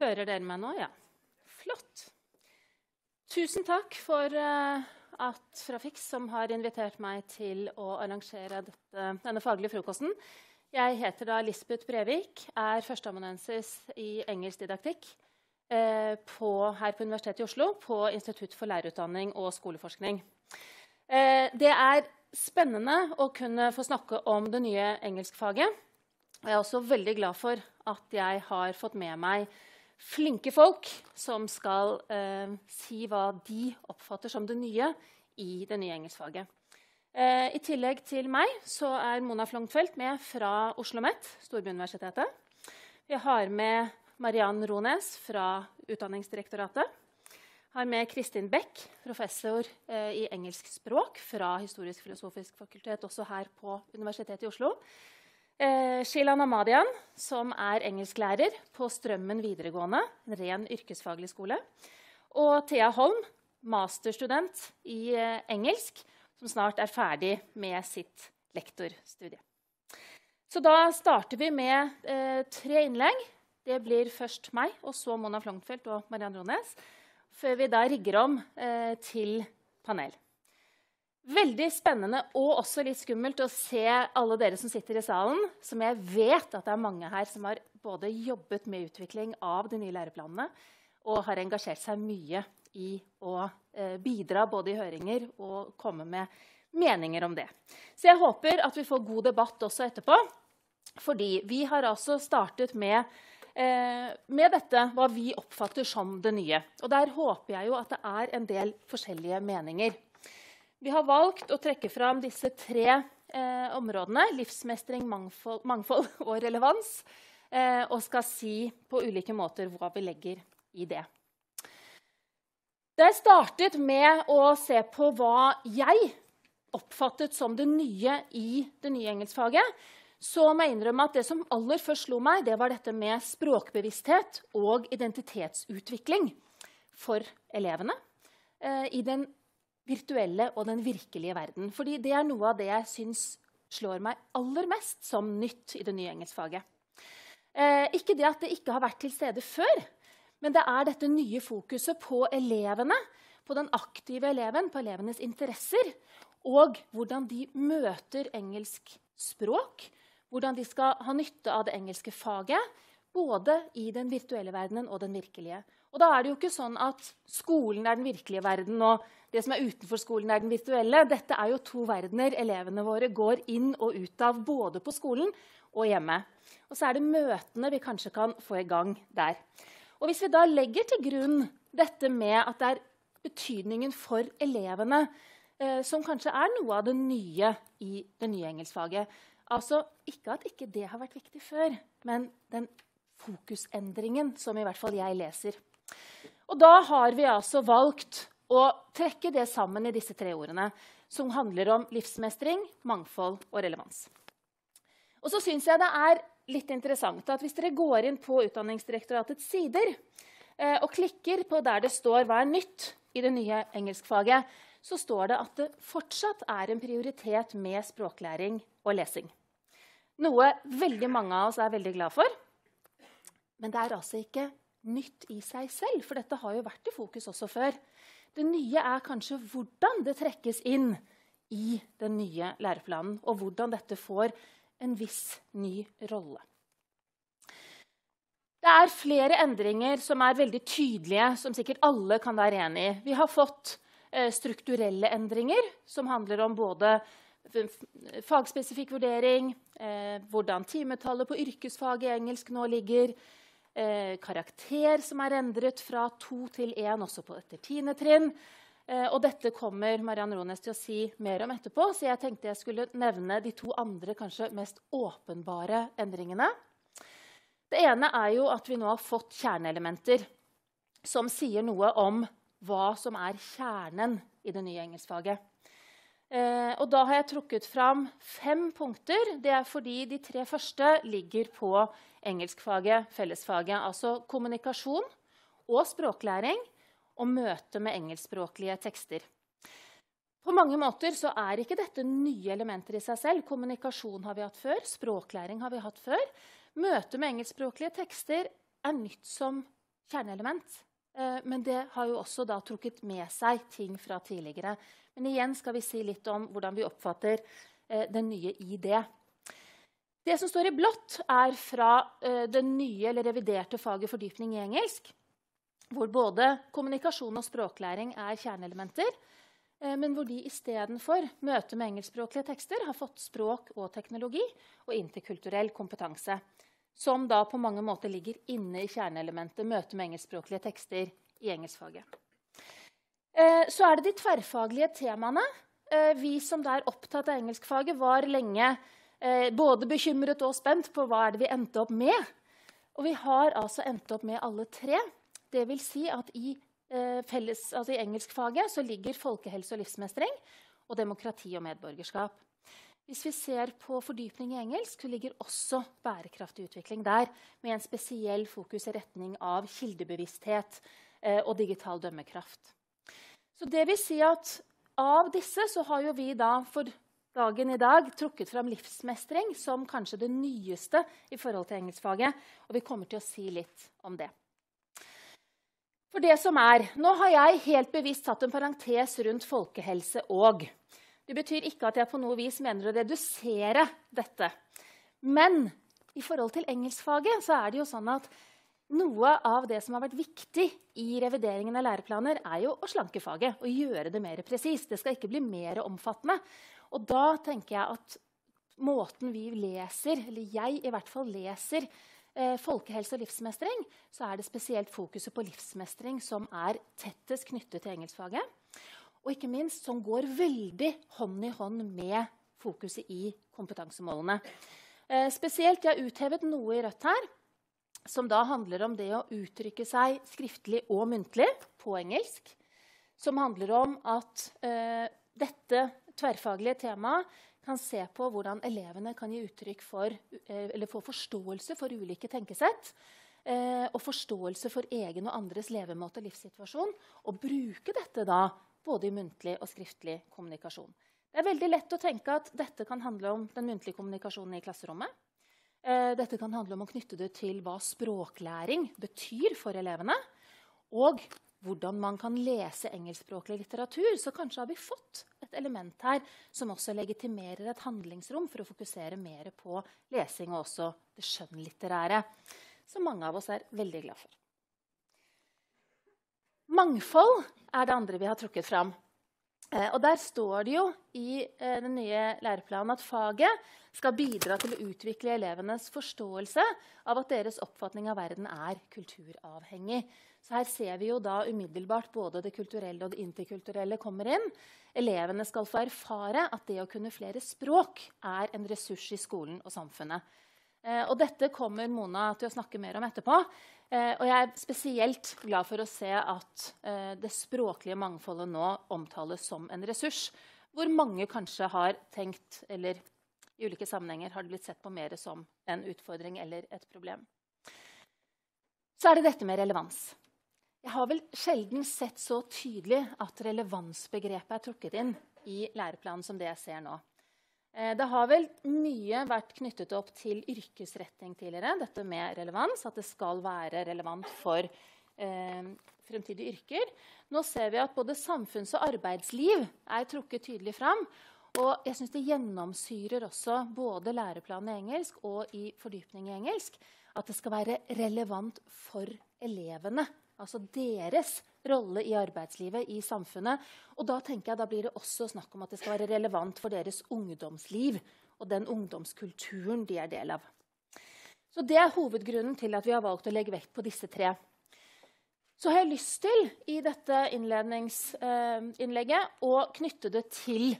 Hører dere meg nå? Ja. Flott. Tusen takk for uh, at Frafix som har invitert meg til å arrangere dette, denne faglige frokosten. Jeg heter da Lisbeth Brevik, er førsteamanuensis i engelsk didaktikk eh, på, her på Universitetet i Oslo på Institutt for lærerutdanning og skoleforskning. Eh, det er spennende å kunne få snakke om det nye engelskfaget. Jeg er også veldig glad for at jeg har fått med meg flinke folk som skal eh, si hva de oppfatter som det nye i det nye engelskfaget. Eh, I tillegg til meg så er Mona Flongtfeldt med fra Oslo OsloMet, Storbyuniversitetet. Vi har med Mariann Rones fra Utdanningsdirektoratet. Har med Kristin Beck, professor eh, i engelsk språk fra Historisk-filosofisk fakultet, også her på Universitetet i Oslo. Eh, Shilan Amadian, som er engelsklærer på Strømmen videregående, en ren yrkesfaglig skole. Og Thea Holm, masterstudent i eh, engelsk, som snart er ferdig med sitt lektorstudie. Så da starter vi med eh, tre innlegg. Det blir først meg, og så Mona Flongfeldt og Mariann Rones. Før vi da rigger om eh, til panel. Veldig spennende og også litt skummelt å se alle dere som sitter i salen, som jeg vet at det er mange her som har både jobbet med utvikling av de nye læreplanene og har engasjert seg mye i å eh, bidra både i høringer og komme med meninger om det. Så jeg håper at vi får god debatt også etterpå. Fordi vi har altså startet med, eh, med dette, hva vi oppfatter som det nye. Og der håper jeg jo at det er en del forskjellige meninger. Vi har valgt å trekke fram disse tre eh, områdene livsmestring, mangfold, mangfold og relevans. Eh, og skal si på ulike måter hva vi legger i det. Da jeg startet med å se på hva jeg oppfattet som det nye i det nye engelskfaget, så må jeg innrømme at det som aller først slo meg, det var dette med språkbevissthet og identitetsutvikling for elevene eh, i den virtuelle og den virkelige verden. Fordi det er noe av det jeg syns slår meg aller mest som nytt i det nye engelskfaget. Eh, ikke det at det ikke har vært til stede før, men det er dette nye fokuset på elevene, på den aktive eleven, på elevenes interesser, og hvordan de møter engelsk språk, hvordan de skal ha nytte av det engelske faget, både i den virtuelle verdenen og den virkelige. Og da er det jo ikke sånn at skolen er den virkelige verden, og det som er utenfor skolen, er den virtuelle. Dette er jo to verdener elevene våre går inn og ut av både på skolen og hjemme. Og så er det møtene vi kanskje kan få i gang der. Og hvis vi da legger til grunn dette med at det er betydningen for elevene eh, som kanskje er noe av det nye i det nye engelskfaget Altså ikke at ikke det har vært viktig før, men den fokusendringen som i hvert fall jeg leser. Og da har vi altså valgt å trekke det sammen i disse tre ordene, som handler om livsmestring, mangfold og relevans. Og så syns jeg det er litt interessant at hvis dere går inn på Utdanningsdirektoratets sider eh, og klikker på der det står 'Hva er nytt?' i det nye engelskfaget, så står det at det fortsatt er en prioritet med språklæring og lesing. Noe veldig mange av oss er veldig glad for. Men det er altså ikke nytt i seg selv, for dette har jo vært i fokus også før. Det nye er kanskje hvordan det trekkes inn i den nye læreplanen, og hvordan dette får en viss ny rolle. Det er flere endringer som er veldig tydelige, som sikkert alle kan være enig i. Vi har fått eh, strukturelle endringer, som handler om både fagspesifikk vurdering, eh, hvordan timetallet på yrkesfag i engelsk nå ligger, eh, karakter som er endret fra to til én også på etter tiende trinn. Eh, og dette kommer Mariann Rones til å si mer om etterpå, så jeg tenkte jeg skulle nevne de to andre kanskje mest åpenbare endringene. Det ene er jo at vi nå har fått kjerneelementer som sier noe om hva som er kjernen i det nye engelskfaget. Eh, og da har jeg trukket fram fem punkter. Det er fordi de tre første ligger på engelskfaget, fellesfaget. Altså kommunikasjon og språklæring og møte med engelskspråklige tekster. På mange måter så er ikke dette nye elementer i seg selv. Kommunikasjon har vi hatt før, språklæring har vi hatt før. Møte med engelskspråklige tekster er nytt som kjerneelement. Eh, men det har jo også da trukket med seg ting fra tidligere. Men igjen skal vi si litt om hvordan vi oppfatter eh, den nye i det. Som står i blått, er fra eh, det nye eller reviderte faget fordypning i engelsk. Hvor både kommunikasjon og språklæring er kjerneelementer. Eh, men hvor de istedenfor møte med engelskspråklige tekster har fått språk og teknologi og interkulturell kompetanse. Som da på mange måter ligger inne i kjerneelementet møte med engelskspråklige tekster i engelskfaget. Eh, så er det de tverrfaglige temaene. Vi som er opptatt av engelskfaget, var lenge eh, både bekymret og spent på hva er det vi endte opp med. Og vi har altså endt opp med alle tre. Det vil si at i, eh, felles, altså i engelskfaget ligger folkehelse og livsmestring og demokrati og medborgerskap. Hvis vi ser på fordypning i engelsk, så ligger også bærekraftig utvikling der, med en spesiell fokus i retning av kildebevissthet eh, og digital dømmekraft. Så det vil si at Av disse så har jo vi da for dagen i dag trukket fram livsmestring som kanskje det nyeste i forhold til engelskfaget. Og vi kommer til å si litt om det. For det som er, Nå har jeg helt bevisst tatt en parentes rundt folkehelse og. Det betyr ikke at jeg på noe vis mener å redusere dette. Men i forhold til engelskfaget så er det jo sånn at noe av det som har vært viktig i revideringen av læreplaner, er jo å slanke faget og gjøre det mer presist. Det skal ikke bli mer omfattende. Og da tenker jeg at måten vi leser, eller jeg i hvert fall leser, eh, folkehelse og livsmestring, så er det spesielt fokuset på livsmestring som er tettest knyttet til engelskfaget. Og ikke minst som går veldig hånd i hånd med fokuset i kompetansemålene. Eh, spesielt, Jeg har uthevet noe i rødt her, som da handler om det å uttrykke seg skriftlig og muntlig på engelsk. Som handler om at eh, dette tverrfaglige temaet kan se på hvordan elevene kan gi uttrykk for, eh, eller få forståelse for ulike tenkesett. Eh, og forståelse for egen og andres levemåte og livssituasjon. Og bruke dette da både i muntlig og skriftlig kommunikasjon. Det er veldig lett å tenke at dette kan handle om den muntlige kommunikasjonen i klasserommet. Eh, dette kan handle om å knytte det til hva språklæring betyr for elevene. Og hvordan man kan lese engelskspråklig litteratur, så kanskje har vi fått et element her som også legitimerer et handlingsrom for å fokusere mer på lesing og også det skjønnlitterære, som mange av oss er veldig glad for. Mangfold er det andre vi har trukket fram. Eh, og Der står det jo i eh, den nye læreplanen at faget skal bidra til å utvikle elevenes forståelse av at deres oppfatning av verden er kulturavhengig. Så her ser vi jo da umiddelbart både det kulturelle og det interkulturelle kommer inn. Elevene skal få erfare at det å kunne flere språk er en ressurs i skolen og samfunnet. Eh, og dette kommer Mona til å snakke mer om etterpå. Eh, og jeg er spesielt glad for å se at eh, det språklige mangfoldet nå omtales som en ressurs. Hvor mange kanskje har tenkt, eller i ulike sammenhenger har det blitt sett på mer som en utfordring eller et problem. Så er det dette med relevans. Jeg har vel sjelden sett så tydelig at relevansbegrepet er trukket inn i læreplanen som det jeg ser nå. Eh, det har vel mye vært knyttet opp til yrkesretting tidligere. Dette med relevans, At det skal være relevant for eh, fremtidige yrker. Nå ser vi at både samfunns- og arbeidsliv er trukket tydelig fram. Og jeg synes det gjennomsyrer også både læreplanen i engelsk og i fordypning i engelsk at det skal være relevant for elevene. Altså deres rolle i arbeidslivet, i samfunnet. Og da tenker jeg da blir det også snakk om at det skal være relevant for deres ungdomsliv og den ungdomskulturen de er del av. Så Det er hovedgrunnen til at vi har valgt å legge vekt på disse tre. Så har jeg lyst til i dette innledningsinnlegget å knytte det til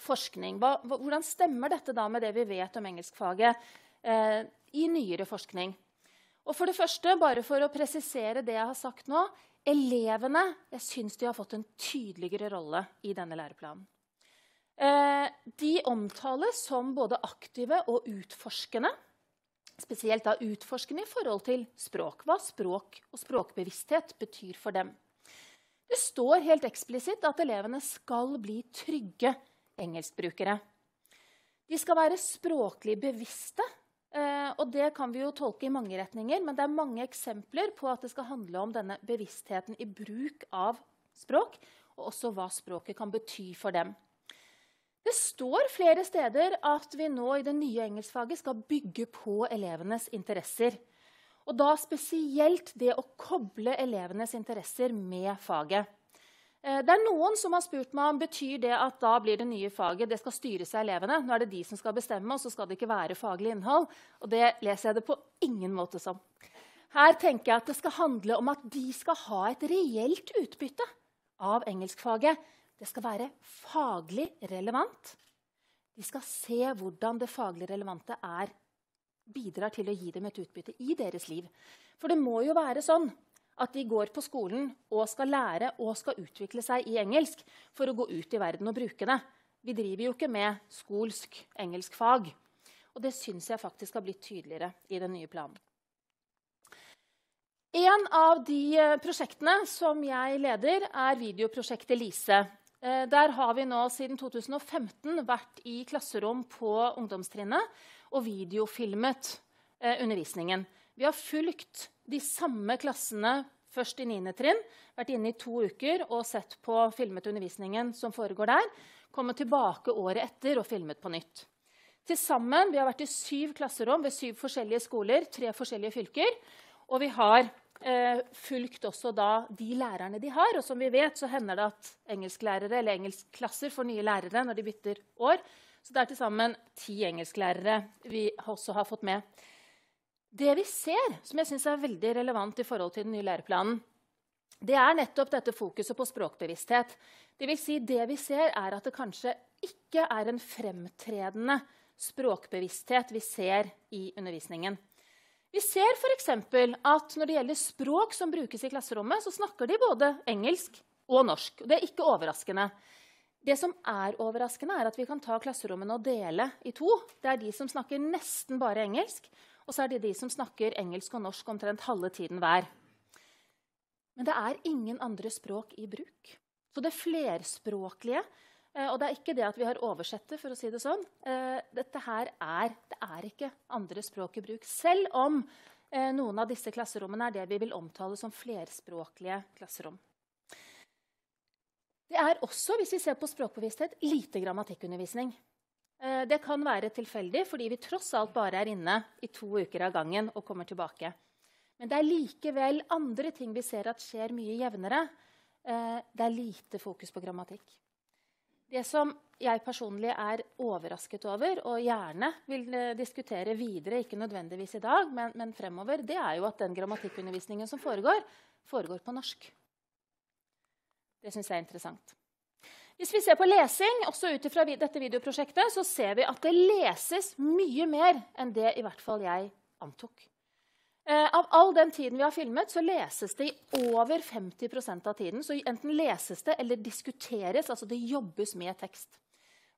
forskning. Hvordan stemmer dette da med det vi vet om engelskfaget eh, i nyere forskning? Og for det første, bare for å presisere det jeg har sagt nå Elevene jeg syns de har fått en tydeligere rolle i denne læreplanen. Eh, de omtales som både aktive og utforskende. Spesielt da utforskende i forhold til språk. Hva språk og språkbevissthet betyr for dem. Det står helt eksplisitt at elevene skal bli trygge engelskbrukere. De skal være språklig bevisste Eh, og det kan vi jo tolke i mange retninger, men det er mange eksempler på at det skal handle om denne bevisstheten i bruk av språk, og også hva språket kan bety for dem. Det står flere steder at vi nå i det nye engelskfaget skal bygge på elevenes interesser. Og da spesielt det å koble elevenes interesser med faget. Eh, det er Noen som har spurt meg om betyr det at da blir det nye faget det skal styres av elevene. Nå er det de som skal bestemme, og så skal det ikke være faglig innhold. Og det leser jeg det på ingen måte som. Her tenker jeg at det skal handle om at de skal ha et reelt utbytte av engelskfaget. Det skal være faglig relevant. De skal se hvordan det faglig relevante er, bidrar til å gi dem et utbytte i deres liv. For det må jo være sånn at de går på skolen og skal lære og skal utvikle seg i engelsk for å gå ut i verden og bruke det. Vi driver jo ikke med skolsk engelsk fag. Og det syns jeg faktisk har blitt tydeligere i den nye planen. En av de eh, prosjektene som jeg leder, er videoprosjektet Lise. Eh, der har vi nå siden 2015 vært i klasserom på ungdomstrinnet og videofilmet eh, undervisningen. Vi har fulgt de samme klassene først i 9. trinn, vært inne i to uker og sett på filmet undervisningen som foregår der. Kommet tilbake året etter og filmet på nytt. Til sammen, Vi har vært i syv klasserom ved syv forskjellige skoler, tre forskjellige fylker. Og vi har eh, fulgt også da de lærerne de har. Og som vi vet, så hender det at engelsklærere eller engelskklasser får nye lærere når de bytter år. Så det er til sammen ti engelsklærere vi også har fått med. Det vi ser, som jeg syns er veldig relevant i forhold til den nye læreplanen, det er nettopp dette fokuset på språkbevissthet. Det, vil si, det vi ser, er at det kanskje ikke er en fremtredende språkbevissthet vi ser i undervisningen. Vi ser f.eks. at når det gjelder språk som brukes i klasserommet, så snakker de både engelsk og norsk. Det er ikke overraskende. Det som er overraskende, er at vi kan ta klasserommene og dele i to. Det er de som snakker nesten bare engelsk, og så er det de som snakker engelsk og norsk omtrent halve tiden hver. Men det er ingen andre språk i bruk. Så det flerspråklige eh, Og det er ikke det at vi har oversett for å si det sånn. Eh, dette her er, det er ikke andre språk i bruk. Selv om eh, noen av disse klasserommene er det vi vil omtale som flerspråklige klasserom. Det er også, hvis vi ser på språkbevissthet, lite grammatikkundervisning. Eh, det kan være tilfeldig fordi vi tross alt bare er inne i to uker av gangen og kommer tilbake. Men det er likevel andre ting vi ser at skjer mye jevnere. Eh, det er lite fokus på grammatikk. Det som jeg personlig er overrasket over og gjerne vil eh, diskutere videre, ikke nødvendigvis i dag, men, men fremover, det er jo at den grammatikkundervisningen som foregår, foregår på norsk. Det syns jeg er interessant. Hvis vi ser på lesing, også ut fra dette videoprosjektet, så ser vi at det leses mye mer enn det i hvert fall jeg antok. Eh, av all den tiden vi har filmet, så leses det i over 50% av tiden. Så enten leses det eller diskuteres, altså det jobbes med tekst.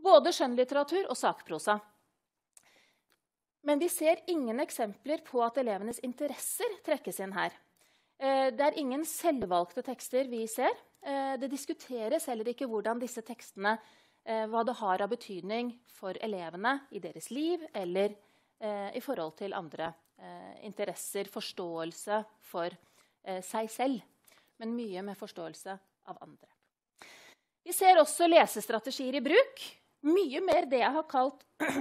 Både skjønnlitteratur og sakprosa. Men vi ser ingen eksempler på at elevenes interesser trekkes inn her. Eh, det er ingen selvvalgte tekster vi ser. Eh, det diskuteres heller ikke hvordan disse tekstene eh, hva det har av betydning for elevene i deres liv eller eh, i forhold til andre interesser, forståelse for seg selv, men mye med forståelse av andre. Vi ser også lesestrategier i bruk. Mye mer det jeg har kalt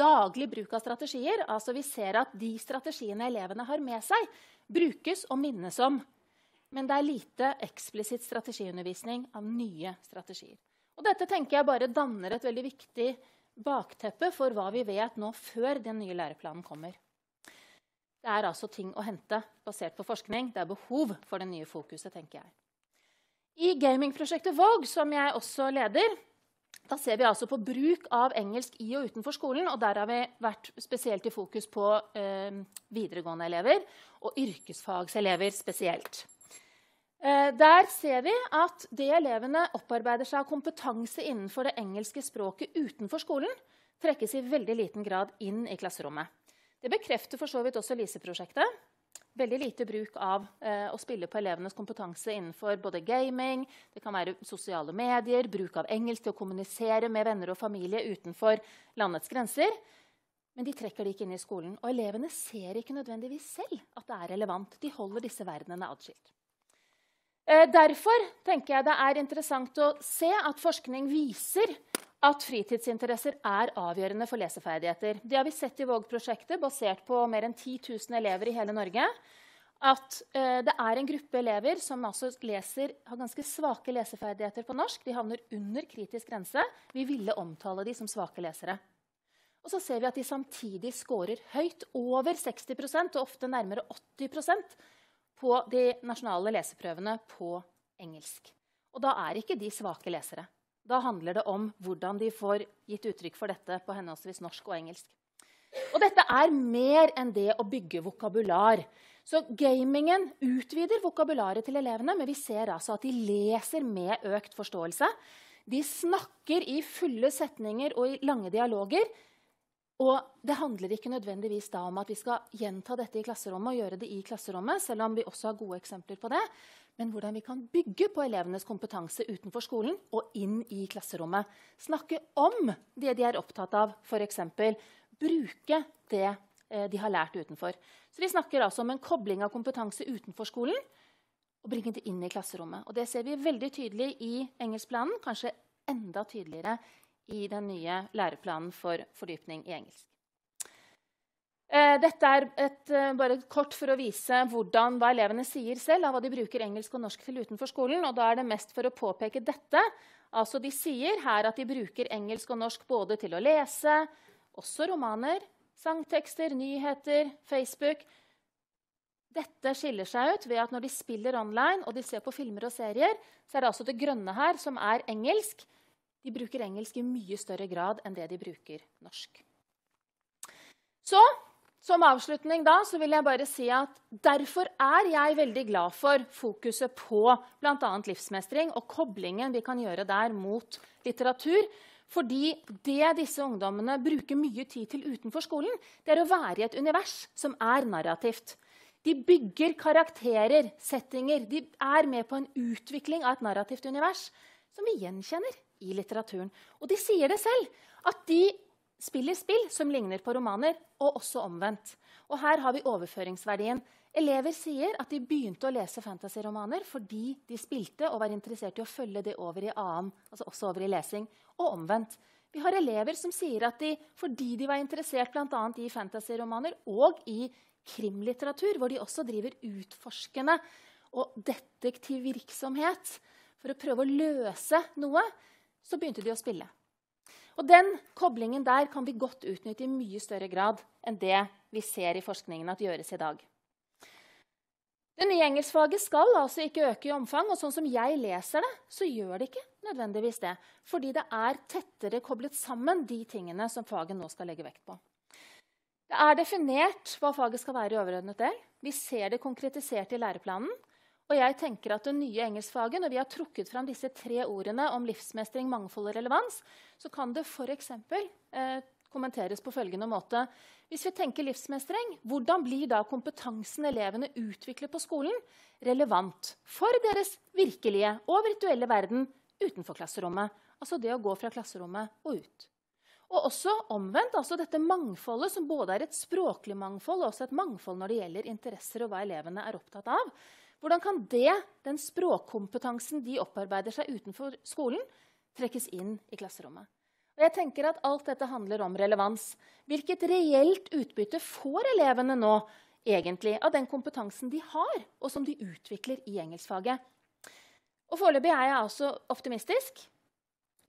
daglig bruk av strategier. Altså Vi ser at de strategiene elevene har med seg, brukes og minnes om men det er lite eksplisitt strategiundervisning av nye strategier. Og dette tenker jeg bare danner et veldig viktig bakteppe for hva vi vet nå før den nye læreplanen kommer. Det er altså ting å hente basert på forskning. Det er behov for det nye fokuset, tenker jeg. I gamingprosjektet Vogue, som jeg også leder, da ser vi altså på bruk av engelsk i og utenfor skolen. og Der har vi vært spesielt i fokus på eh, videregående elever og yrkesfagselever spesielt. Eh, der ser vi at det elevene opparbeider seg av kompetanse innenfor det engelske språket utenfor skolen, trekkes i veldig liten grad inn i klasserommet. Det bekrefter for så vidt også LISE-prosjektet. Veldig lite bruk av eh, å spille på elevenes kompetanse innenfor både gaming, det kan være sosiale medier, bruk av engelsk til å kommunisere med venner og familie utenfor landets grenser. men de trekker det ikke inn i skolen. Og elevene ser ikke nødvendigvis selv at det er relevant. De holder disse verdenene atskilt. Eh, derfor tenker jeg det er interessant å se at forskning viser at fritidsinteresser er avgjørende for leseferdigheter. Det har vi sett i Våg-prosjektet, basert på mer enn 10 000 elever i hele Norge. At eh, det er en gruppe elever som altså leser, har ganske svake leseferdigheter på norsk. De havner under kritisk grense. Vi ville omtale de som svake lesere. Og så ser vi at de samtidig scorer høyt, over 60% og ofte nærmere 80 på de nasjonale leseprøvene på engelsk. Og da er ikke de svake lesere. Da handler det om hvordan de får gitt uttrykk for dette på henholdsvis norsk og engelsk. Og dette er mer enn det å bygge vokabular. Så gamingen utvider vokabularet til elevene, men vi ser altså at de leser med økt forståelse. De snakker i fulle setninger og i lange dialoger og det handler ikke nødvendigvis da om at vi skal gjenta dette i klasserommet, og gjøre det i klasserommet, selv om vi også har gode eksempler på det, men hvordan vi kan bygge på elevenes kompetanse utenfor skolen og inn i klasserommet. Snakke om det de er opptatt av, f.eks. Bruke det eh, de har lært utenfor. Så Vi snakker altså om en kobling av kompetanse utenfor skolen og bringe det inn i klasserommet. Og Det ser vi veldig tydelig i engelskplanen, kanskje enda tydeligere i den nye læreplanen for fordypning i engelsk. Eh, dette er et, eh, bare kort for å vise hvordan, hva elevene sier selv av hva de bruker engelsk og norsk til utenfor skolen. og Da er det mest for å påpeke dette. Altså De sier her at de bruker engelsk og norsk både til å lese, også romaner, sangtekster, nyheter, Facebook. Dette skiller seg ut ved at når de spiller online og de ser på filmer og serier, så er det altså det grønne her som er engelsk, de bruker engelsk i mye større grad enn det de bruker norsk. Så som avslutning da, så vil jeg bare si at Derfor er jeg veldig glad for fokuset på bl.a. livsmestring og koblingen vi kan gjøre der mot litteratur. Fordi det disse ungdommene bruker mye tid til utenfor skolen, det er å være i et univers som er narrativt. De bygger karakterer, settinger. De er med på en utvikling av et narrativt univers som vi gjenkjenner i litteraturen. Og de sier det selv, at de spiller spill som ligner på romaner, og også omvendt. Og her har vi overføringsverdien. Elever sier at de begynte å lese fantasyromaner fordi de spilte og var interessert i å følge det over i annen, altså også over i lesing, og omvendt. Vi har elever som sier at de, fordi de var interessert bl.a. i fantasyromaner og i krimlitteratur, hvor de også driver utforskende og detektivvirksomhet for å prøve å løse noe, så begynte de å spille. Og Den koblingen der kan vi godt utnytte i mye større grad enn det vi ser i forskningen at gjøres i dag. Det nye engelskfaget skal altså ikke øke i omfang, og sånn som jeg leser det, så gjør det ikke nødvendigvis det. Fordi det er tettere koblet sammen, de tingene som faget nå skal legge vekt på. Det er definert hva faget skal være i overordnet del. Vi ser det konkretisert i læreplanen. Og jeg tenker at det nye engelskfaget, Når vi har trukket fram disse tre ordene om livsmestring, mangfold og relevans, så kan det f.eks. Eh, kommenteres på følgende måte. Hvis vi tenker livsmestring, hvordan blir da kompetansen elevene utvikler på skolen, relevant for deres virkelige og virtuelle verden utenfor klasserommet? Altså det å gå fra klasserommet og ut. Og også omvendt, altså dette mangfoldet, som både er et språklig mangfold og også et mangfold når det gjelder interesser og hva elevene er opptatt av. Hvordan kan det, den språkkompetansen de opparbeider seg utenfor skolen, trekkes inn i klasserommet? Og jeg tenker at Alt dette handler om relevans. Hvilket reelt utbytte får elevene nå egentlig av den kompetansen de har, og som de utvikler i engelskfaget? Og Foreløpig er jeg altså optimistisk.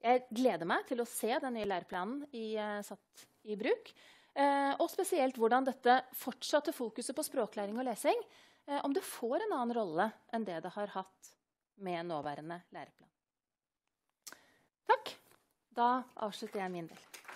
Jeg gleder meg til å se den nye læreplanen i, uh, satt i bruk. Uh, og spesielt hvordan dette fortsatte fokuset på språklæring og lesing Eh, om det får en annen rolle enn det det har hatt med nåværende læreplan. Takk. Da avslutter jeg min del.